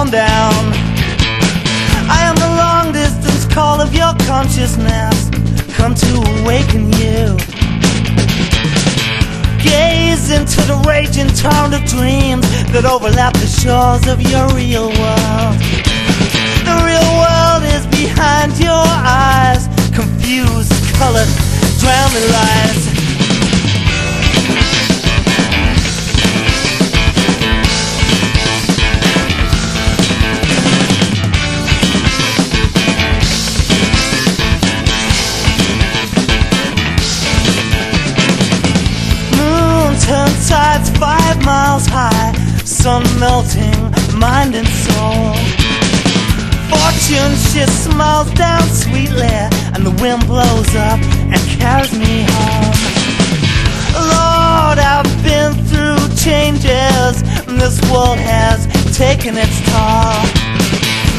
worn down. I am the long distance call of your consciousness, come to awaken you. Gaze into the raging torrent of dreams that overlap the shores of your real world. The real world sun melting, mind and soul. Fortune she smiles down sweetly, and the wind blows up and carries me home. Lord, I've been through changes, and this world has taken its toll.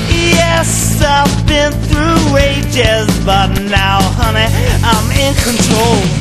Yes, I've been through ages, but now, honey, I'm in control.